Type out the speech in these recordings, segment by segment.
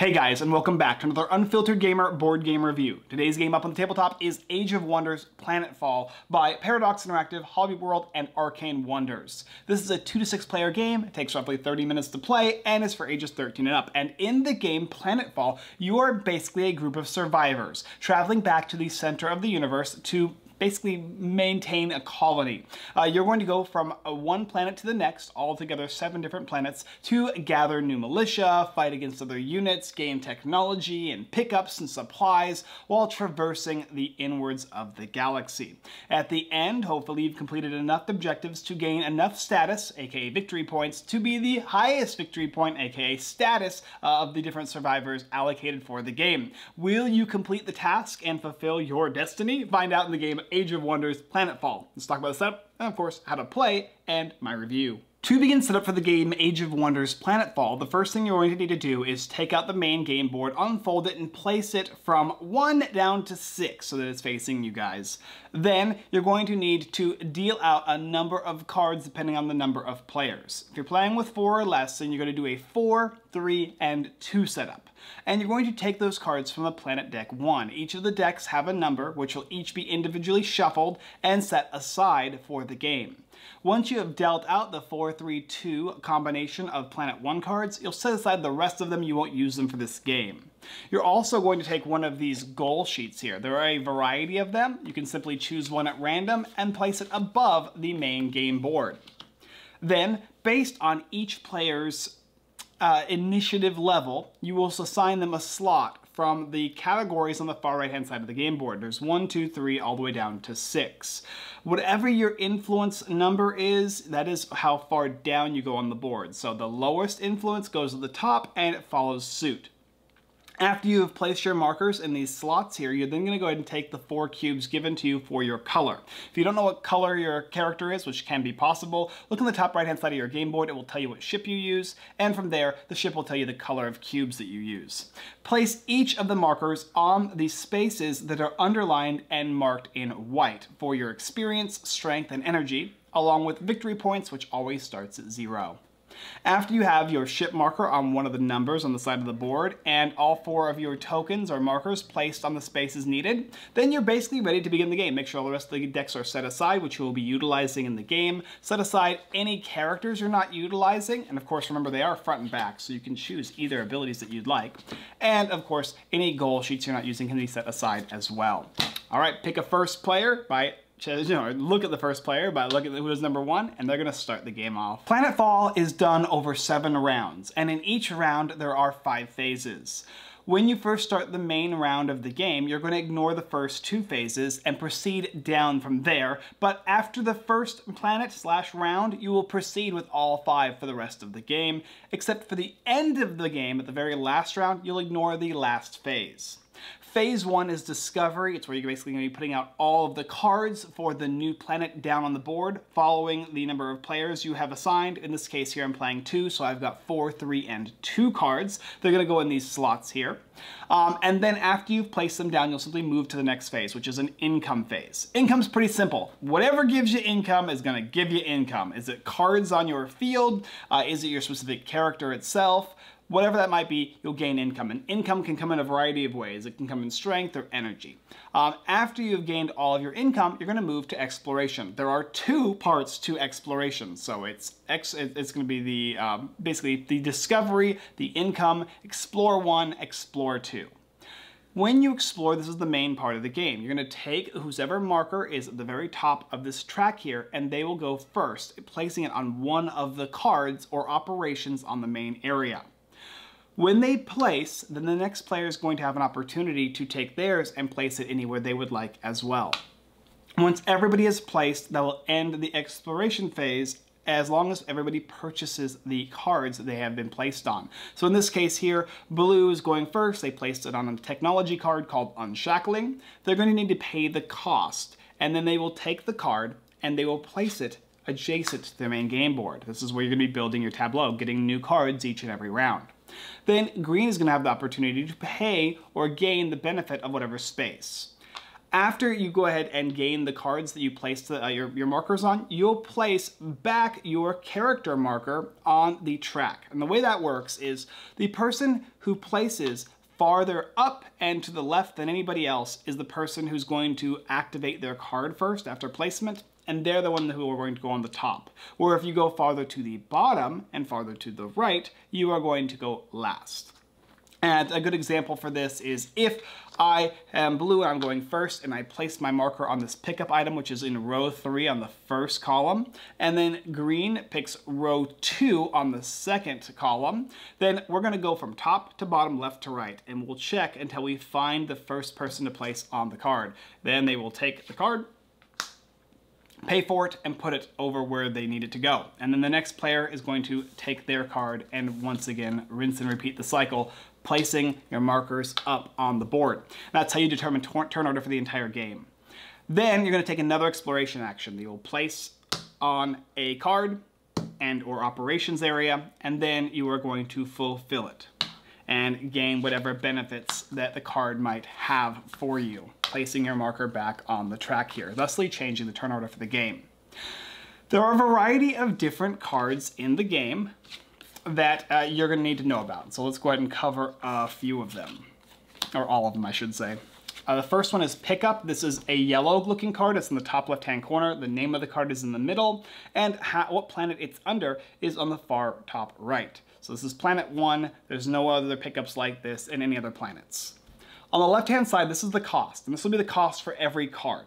Hey guys, and welcome back to another Unfiltered Gamer board game review. Today's game up on the tabletop is Age of Wonders Planetfall by Paradox Interactive, Hobby World, and Arcane Wonders. This is a 2 to 6 player game, it takes roughly 30 minutes to play, and is for ages 13 and up. And in the game Planetfall, you are basically a group of survivors, traveling back to the center of the universe to basically maintain a colony. Uh, you're going to go from uh, one planet to the next, altogether seven different planets, to gather new militia, fight against other units, gain technology and pickups and supplies, while traversing the inwards of the galaxy. At the end, hopefully you've completed enough objectives to gain enough status, aka victory points, to be the highest victory point, aka status, uh, of the different survivors allocated for the game. Will you complete the task and fulfill your destiny? Find out in the game Age of Wonders Planetfall. Let's talk about the setup, and of course, how to play, and my review. To begin setup for the game Age of Wonders Planetfall, the first thing you're going to need to do is take out the main game board, unfold it, and place it from 1 down to 6 so that it's facing you guys. Then you're going to need to deal out a number of cards depending on the number of players. If you're playing with 4 or less, then you're going to do a 4, 3, and 2 setup. And you're going to take those cards from the Planet Deck 1. Each of the decks have a number, which will each be individually shuffled and set aside for the game. Once you have dealt out the 4-3-2 combination of Planet 1 cards, you'll set aside the rest of them, you won't use them for this game. You're also going to take one of these goal sheets here. There are a variety of them. You can simply choose one at random and place it above the main game board. Then, based on each player's uh, initiative level, you will assign them a slot from the categories on the far right hand side of the game board. There's one, two, three, all the way down to six. Whatever your influence number is, that is how far down you go on the board. So the lowest influence goes to the top and it follows suit. After you have placed your markers in these slots here, you're then going to go ahead and take the four cubes given to you for your color. If you don't know what color your character is, which can be possible, look on the top right hand side of your game board. It will tell you what ship you use, and from there, the ship will tell you the color of cubes that you use. Place each of the markers on the spaces that are underlined and marked in white for your experience, strength, and energy, along with victory points, which always starts at zero. After you have your ship marker on one of the numbers on the side of the board and all four of your tokens or markers placed on the spaces needed, then you're basically ready to begin the game. Make sure all the rest of the decks are set aside, which you will be utilizing in the game. Set aside any characters you're not utilizing, and of course remember they are front and back, so you can choose either abilities that you'd like. And of course, any goal sheets you're not using can be set aside as well. All right, pick a first player by you know, look at the first player, but look at who is number one, and they're gonna start the game off. Planetfall is done over seven rounds, and in each round there are five phases. When you first start the main round of the game, you're going to ignore the first two phases and proceed down from there, but after the first planet slash round, you will proceed with all five for the rest of the game, except for the end of the game, at the very last round, you'll ignore the last phase. Phase one is discovery. It's where you're basically going to be putting out all of the cards for the new planet down on the board, following the number of players you have assigned. In this case here, I'm playing two, so I've got four, three, and two cards. They're going to go in these slots here. Um, and then after you've placed them down, you'll simply move to the next phase, which is an income phase. Income's pretty simple. Whatever gives you income is going to give you income. Is it cards on your field? Uh, is it your specific character itself? Whatever that might be, you'll gain income. And income can come in a variety of ways. It can come in strength or energy. Um, after you've gained all of your income, you're going to move to exploration. There are two parts to exploration. So it's ex it's going to be the um, basically the discovery, the income, explore one, explore two. When you explore, this is the main part of the game. You're going to take whosever marker is at the very top of this track here, and they will go first, placing it on one of the cards or operations on the main area. When they place, then the next player is going to have an opportunity to take theirs and place it anywhere they would like as well. Once everybody is placed, that will end the exploration phase as long as everybody purchases the cards they have been placed on. So in this case here, blue is going first. They placed it on a technology card called Unshackling. They're going to need to pay the cost, and then they will take the card and they will place it adjacent to the main game board. This is where you're going to be building your tableau, getting new cards each and every round then green is going to have the opportunity to pay or gain the benefit of whatever space. After you go ahead and gain the cards that you placed the, uh, your, your markers on, you'll place back your character marker on the track. And the way that works is the person who places farther up and to the left than anybody else is the person who's going to activate their card first after placement, and they're the one who are going to go on the top. Where if you go farther to the bottom and farther to the right, you are going to go last. And a good example for this is if I am blue and I'm going first and I place my marker on this pickup item, which is in row three on the first column, and then green picks row two on the second column, then we're gonna go from top to bottom, left to right, and we'll check until we find the first person to place on the card. Then they will take the card, pay for it and put it over where they need it to go. And then the next player is going to take their card and once again rinse and repeat the cycle, placing your markers up on the board. That's how you determine turn order for the entire game. Then you're going to take another exploration action. You will place on a card and or operations area, and then you are going to fulfill it and gain whatever benefits that the card might have for you, placing your marker back on the track here, thusly changing the turn order for the game. There are a variety of different cards in the game that uh, you're going to need to know about. So let's go ahead and cover a few of them, or all of them, I should say. Uh, the first one is Pickup. This is a yellow looking card. It's in the top left-hand corner. The name of the card is in the middle, and what planet it's under is on the far top right. So this is planet one. There's no other pickups like this in any other planets. On the left-hand side, this is the cost, and this will be the cost for every card.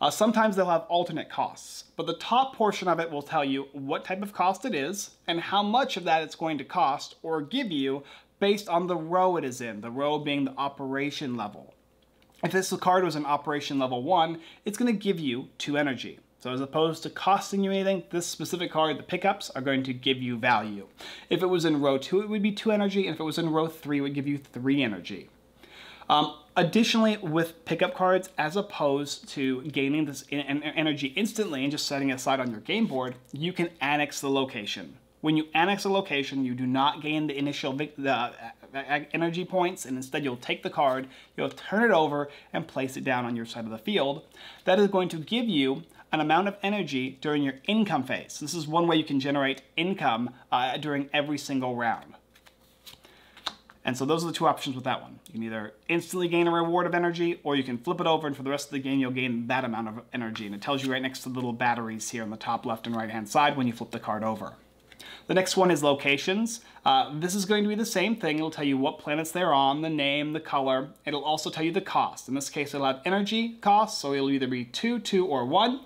Uh, sometimes they'll have alternate costs, but the top portion of it will tell you what type of cost it is and how much of that it's going to cost or give you based on the row it is in, the row being the operation level. If this card was in operation level 1, it's going to give you 2 energy. So as opposed to costing you anything, this specific card, the pickups, are going to give you value. If it was in row 2, it would be 2 energy, and if it was in row 3, it would give you 3 energy. Um, additionally, with pickup cards, as opposed to gaining this energy instantly and just setting it aside on your game board, you can annex the location. When you annex a location, you do not gain the initial the, uh, energy points, and instead you'll take the card, you'll turn it over, and place it down on your side of the field. That is going to give you an amount of energy during your income phase. This is one way you can generate income uh, during every single round. And so those are the two options with that one. You can either instantly gain a reward of energy, or you can flip it over and for the rest of the game you'll gain that amount of energy. And it tells you right next to the little batteries here on the top left and right hand side when you flip the card over. The next one is locations. Uh, this is going to be the same thing. It'll tell you what planets they're on, the name, the color. It'll also tell you the cost. In this case, it'll have energy cost, so it'll either be 2, 2, or 1.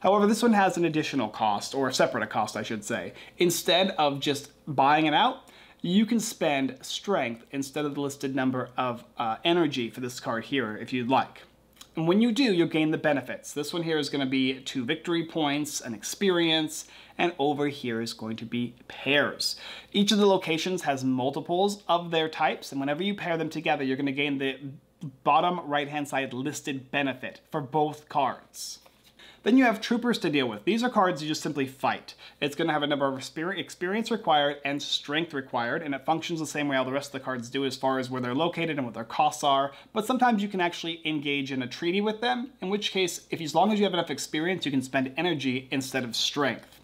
However, this one has an additional cost, or a separate cost, I should say. Instead of just buying it out, you can spend strength instead of the listed number of uh, energy for this card here if you'd like. And when you do, you'll gain the benefits. This one here is going to be two victory points, an experience, and over here is going to be pairs. Each of the locations has multiples of their types, and whenever you pair them together, you're going to gain the bottom right-hand side listed benefit for both cards. Then you have troopers to deal with. These are cards you just simply fight. It's going to have a number of experience required and strength required, and it functions the same way all the rest of the cards do as far as where they're located and what their costs are, but sometimes you can actually engage in a treaty with them, in which case, if as long as you have enough experience, you can spend energy instead of strength.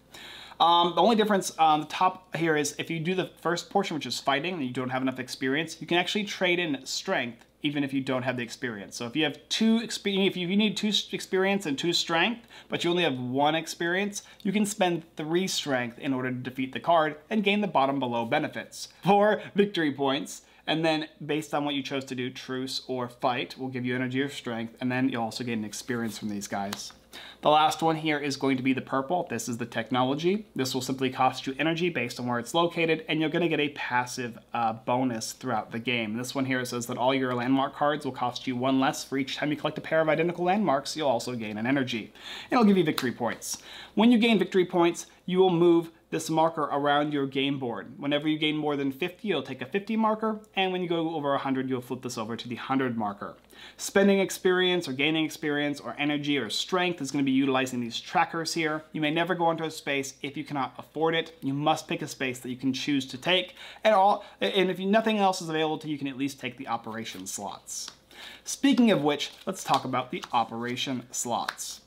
Um, the only difference on the top here is if you do the first portion, which is fighting, and you don't have enough experience, you can actually trade in strength even if you don't have the experience. So if you have two experience, if you need two experience and two strength, but you only have one experience, you can spend three strength in order to defeat the card and gain the bottom below benefits. Four victory points, and then based on what you chose to do, truce or fight will give you energy or strength, and then you'll also gain an experience from these guys. The last one here is going to be the purple. This is the technology. This will simply cost you energy based on where it's located, and you're going to get a passive uh, bonus throughout the game. This one here says that all your landmark cards will cost you one less for each time you collect a pair of identical landmarks. You'll also gain an energy. And it'll give you victory points. When you gain victory points, you will move this marker around your game board. Whenever you gain more than 50, you'll take a 50 marker, and when you go over 100, you'll flip this over to the 100 marker. Spending experience or gaining experience or energy or strength is going to be utilizing these trackers here. You may never go into a space if you cannot afford it. You must pick a space that you can choose to take, and, all, and if nothing else is available to you, you can at least take the operation slots. Speaking of which, let's talk about the operation slots.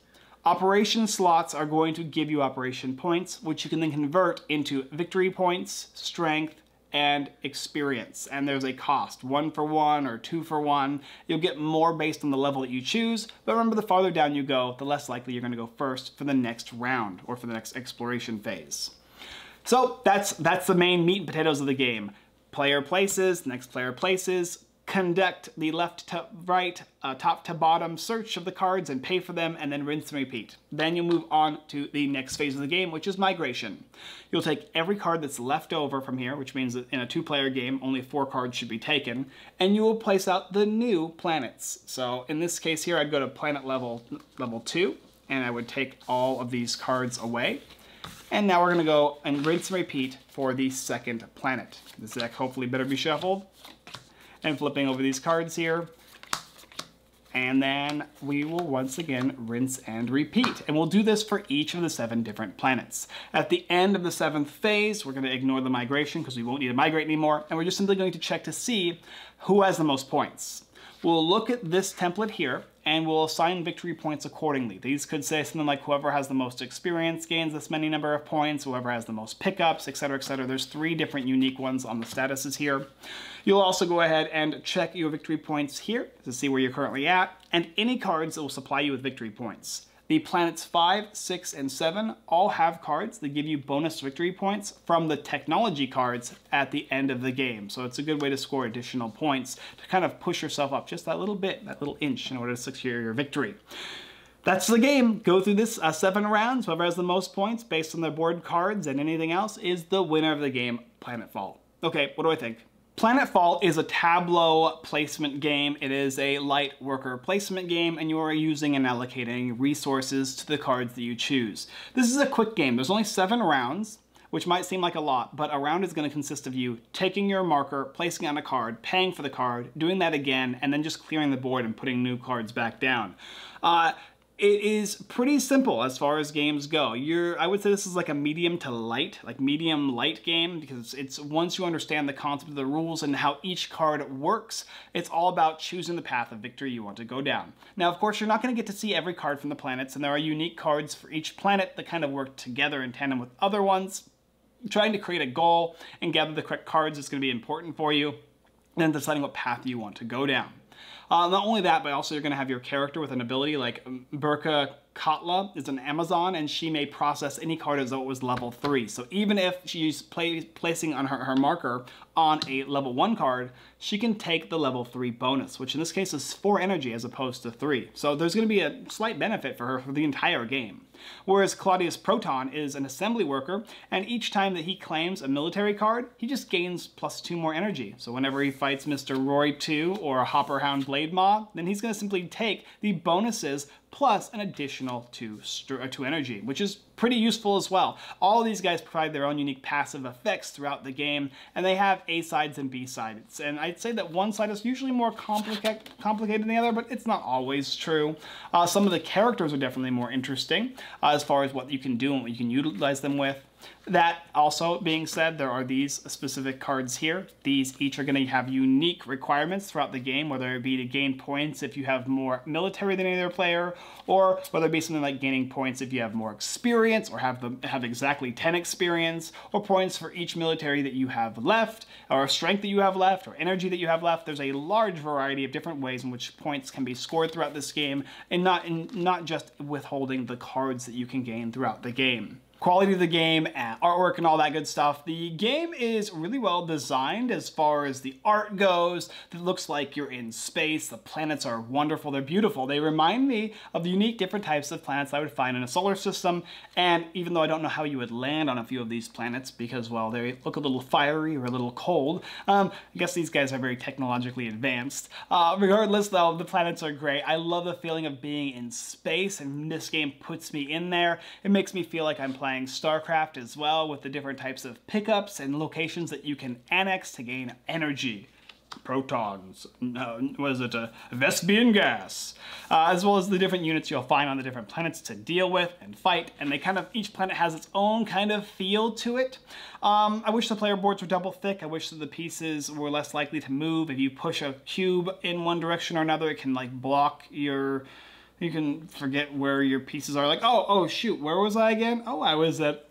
Operation slots are going to give you operation points, which you can then convert into victory points, strength, and experience. And there's a cost, one for one or two for one. You'll get more based on the level that you choose, but remember the farther down you go, the less likely you're gonna go first for the next round or for the next exploration phase. So that's, that's the main meat and potatoes of the game. Player places, next player places, conduct the left to right, uh, top to bottom search of the cards and pay for them and then rinse and repeat. Then you'll move on to the next phase of the game, which is migration. You'll take every card that's left over from here, which means that in a two-player game, only four cards should be taken, and you will place out the new planets. So in this case here, I'd go to planet level, level two, and I would take all of these cards away. And now we're gonna go and rinse and repeat for the second planet. This deck hopefully better be shuffled and flipping over these cards here. And then we will once again rinse and repeat. And we'll do this for each of the seven different planets. At the end of the seventh phase, we're gonna ignore the migration because we won't need to migrate anymore. And we're just simply going to check to see who has the most points. We'll look at this template here and we'll assign victory points accordingly. These could say something like whoever has the most experience gains this many number of points, whoever has the most pickups, etc, etc. There's three different unique ones on the statuses here. You'll also go ahead and check your victory points here to see where you're currently at, and any cards that will supply you with victory points. The planets 5, 6, and 7 all have cards that give you bonus victory points from the technology cards at the end of the game. So it's a good way to score additional points to kind of push yourself up just that little bit, that little inch in order to secure your victory. That's the game. Go through this uh, seven rounds. Whoever has the most points based on their board cards and anything else is the winner of the game, Planetfall. Okay, what do I think? Planetfall is a Tableau placement game. It is a light worker placement game, and you are using and allocating resources to the cards that you choose. This is a quick game. There's only seven rounds, which might seem like a lot, but a round is going to consist of you taking your marker, placing on a card, paying for the card, doing that again, and then just clearing the board and putting new cards back down. Uh, it is pretty simple as far as games go. You're, I would say this is like a medium to light, like medium light game because it's once you understand the concept of the rules and how each card works, it's all about choosing the path of victory you want to go down. Now, of course, you're not going to get to see every card from the planets, and there are unique cards for each planet that kind of work together in tandem with other ones. Trying to create a goal and gather the correct cards is going to be important for you, and deciding what path you want to go down. Uh, not only that, but also you're going to have your character with an ability like Burka Katla is an Amazon and she may process any card as though it was level 3. So even if she's play, placing on her, her marker on a level 1 card, she can take the level 3 bonus, which in this case is 4 energy as opposed to 3. So there's going to be a slight benefit for her for the entire game. Whereas Claudius Proton is an assembly worker, and each time that he claims a military card, he just gains plus 2 more energy. So whenever he fights Mr. Roy 2 or Hopperhound Blade Maw, then he's going to simply take the bonuses plus an additional two, uh, two energy, which is pretty useful as well. All these guys provide their own unique passive effects throughout the game, and they have A sides and B sides. And I'd say that one side is usually more complica complicated than the other, but it's not always true. Uh, some of the characters are definitely more interesting uh, as far as what you can do and what you can utilize them with. That also being said, there are these specific cards here. These each are going to have unique requirements throughout the game, whether it be to gain points if you have more military than any other player, or whether it be something like gaining points if you have more experience, or have, the, have exactly 10 experience, or points for each military that you have left, or strength that you have left, or energy that you have left. There's a large variety of different ways in which points can be scored throughout this game, and not, in, not just withholding the cards that you can gain throughout the game quality of the game, and artwork and all that good stuff. The game is really well designed as far as the art goes. It looks like you're in space. The planets are wonderful. They're beautiful. They remind me of the unique different types of planets I would find in a solar system. And even though I don't know how you would land on a few of these planets because, well, they look a little fiery or a little cold, um, I guess these guys are very technologically advanced. Uh, regardless, though, the planets are great. I love the feeling of being in space, and this game puts me in there. It makes me feel like I'm playing playing StarCraft as well with the different types of pickups and locations that you can annex to gain energy. protons, uh, what is it, uh, Vespene gas, uh, as well as the different units you'll find on the different planets to deal with and fight, and they kind of, each planet has its own kind of feel to it. Um, I wish the player boards were double thick, I wish that the pieces were less likely to move. If you push a cube in one direction or another, it can like block your you can forget where your pieces are. Like, oh, oh, shoot, where was I again? Oh, I was at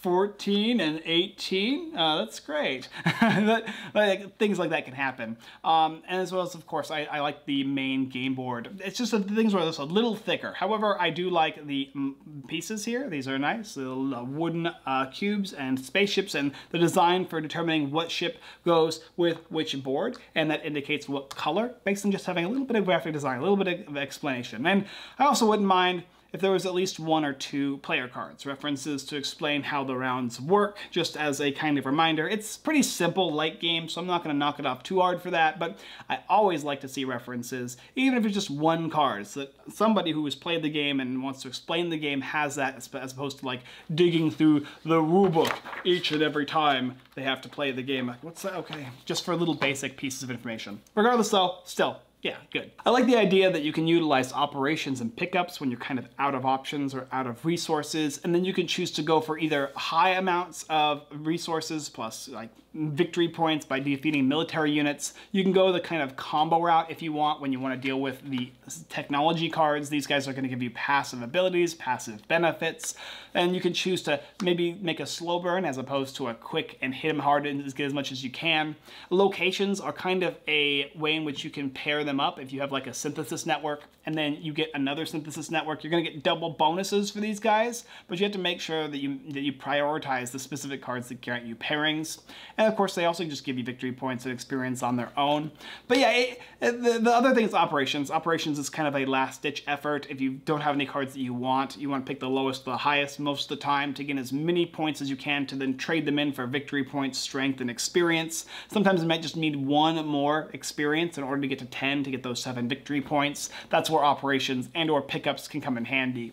14 and 18. Uh, that's great. that, like, things like that can happen. Um, and as well as, of course, I, I, like the main game board. It's just that things are just a little thicker. However, I do like the mm, pieces here. These are nice little uh, wooden uh, cubes and spaceships and the design for determining what ship goes with which board. And that indicates what color based on just having a little bit of graphic design, a little bit of explanation. And I also wouldn't mind if there was at least one or two player cards, references to explain how the rounds work, just as a kind of reminder. It's pretty simple, light game, so I'm not going to knock it off too hard for that, but I always like to see references, even if it's just one card, so that somebody who has played the game and wants to explain the game has that, as opposed to like digging through the rulebook each and every time they have to play the game. Like, what's that? Okay, just for little basic pieces of information. Regardless though, still, yeah, good. I like the idea that you can utilize operations and pickups when you're kind of out of options or out of resources, and then you can choose to go for either high amounts of resources plus like victory points by defeating military units. You can go the kind of combo route if you want when you want to deal with the technology cards. These guys are going to give you passive abilities, passive benefits, and you can choose to maybe make a slow burn as opposed to a quick and hit them hard and get as much as you can. Locations are kind of a way in which you can pair them up. If you have like a synthesis network and then you get another synthesis network, you're going to get double bonuses for these guys, but you have to make sure that you, that you prioritize the specific cards that grant you pairings. And of course, they also just give you victory points and experience on their own. But yeah, it, the, the other thing is operations. Operations is kind of a last-ditch effort. If you don't have any cards that you want, you want to pick the lowest the highest most of the time to gain as many points as you can to then trade them in for victory points, strength, and experience. Sometimes you might just need one more experience in order to get to 10 to get those 7 victory points. That's where operations and or pickups can come in handy.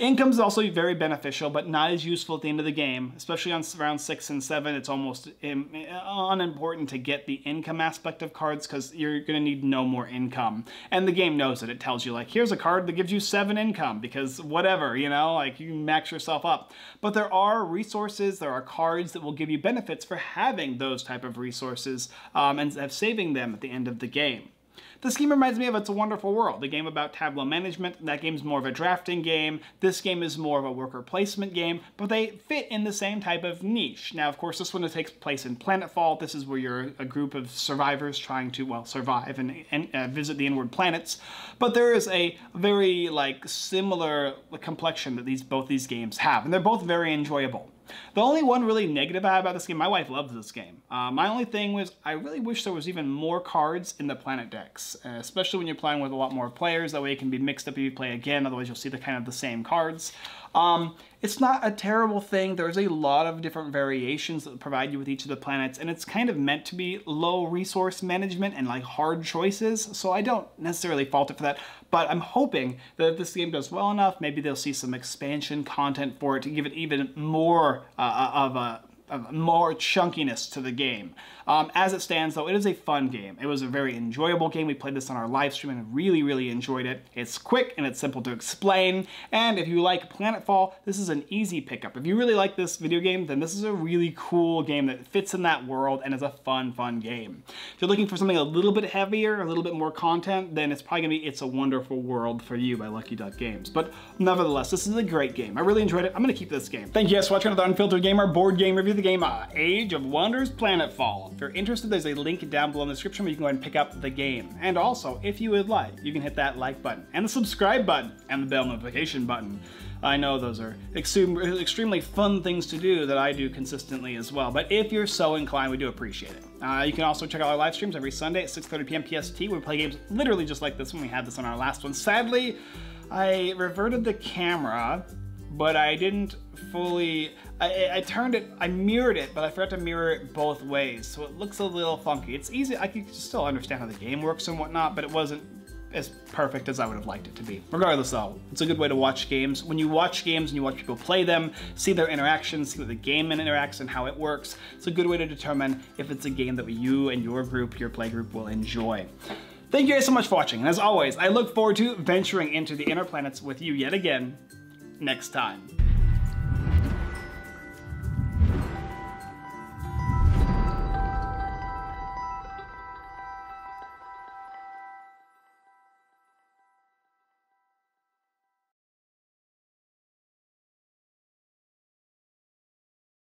Income is also very beneficial, but not as useful at the end of the game, especially on round six and seven. It's almost unimportant to get the income aspect of cards because you're going to need no more income. And the game knows it. It tells you, like, here's a card that gives you seven income because whatever, you know, like you max yourself up. But there are resources, there are cards that will give you benefits for having those type of resources um, and saving them at the end of the game. This game reminds me of It's a Wonderful World, the game about tableau management. That game's more of a drafting game. This game is more of a worker placement game, but they fit in the same type of niche. Now, of course, this one takes place in Planetfall. This is where you're a group of survivors trying to, well, survive and, and uh, visit the inward planets. But there is a very, like, similar complexion that these both these games have, and they're both very enjoyable. The only one really negative I have about this game, my wife loves this game. Uh, my only thing was I really wish there was even more cards in the planet decks, especially when you're playing with a lot more players. That way it can be mixed up if you play again, otherwise you'll see the kind of the same cards. Um, it's not a terrible thing. There's a lot of different variations that provide you with each of the planets, and it's kind of meant to be low resource management and like hard choices, so I don't necessarily fault it for that. But I'm hoping that if this game does well enough, maybe they'll see some expansion content for it to give it even more uh, of a more chunkiness to the game. Um, as it stands, though, it is a fun game. It was a very enjoyable game. We played this on our live stream and really, really enjoyed it. It's quick and it's simple to explain. And if you like Planetfall, this is an easy pickup. If you really like this video game, then this is a really cool game that fits in that world and is a fun, fun game. If you're looking for something a little bit heavier, a little bit more content, then it's probably gonna be It's a Wonderful World for you by Lucky Duck Games. But nevertheless, this is a great game. I really enjoyed it. I'm gonna keep this game. Thank you guys for watching another Unfiltered Gamer board game review the game uh, Age of Wonders Planetfall. If you're interested, there's a link down below in the description where you can go and pick up the game. And also, if you would like, you can hit that like button and the subscribe button and the bell notification button. I know those are extremely fun things to do that I do consistently as well, but if you're so inclined, we do appreciate it. Uh, you can also check out our live streams every Sunday at 6.30 p.m. PST we play games literally just like this one. We had this on our last one. Sadly, I reverted the camera but I didn't fully, I, I, turned it, I mirrored it, but I forgot to mirror it both ways, so it looks a little funky. It's easy, I can still understand how the game works and whatnot, but it wasn't as perfect as I would have liked it to be. Regardless though, it's a good way to watch games. When you watch games and you watch people play them, see their interactions, see how the game interacts and how it works, it's a good way to determine if it's a game that you and your group, your play group will enjoy. Thank you guys so much for watching, and as always, I look forward to venturing into the inner planets with you yet again next time.